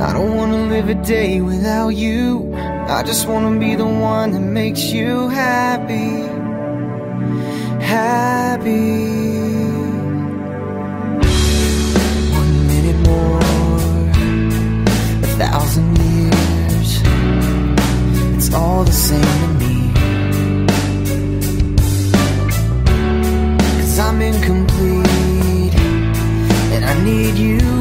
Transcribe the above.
I don't wanna live a day without you. I just wanna be the one that makes you happy. Happy. One minute more, a thousand years. It's all the same to me. Cause I'm incomplete, and I need you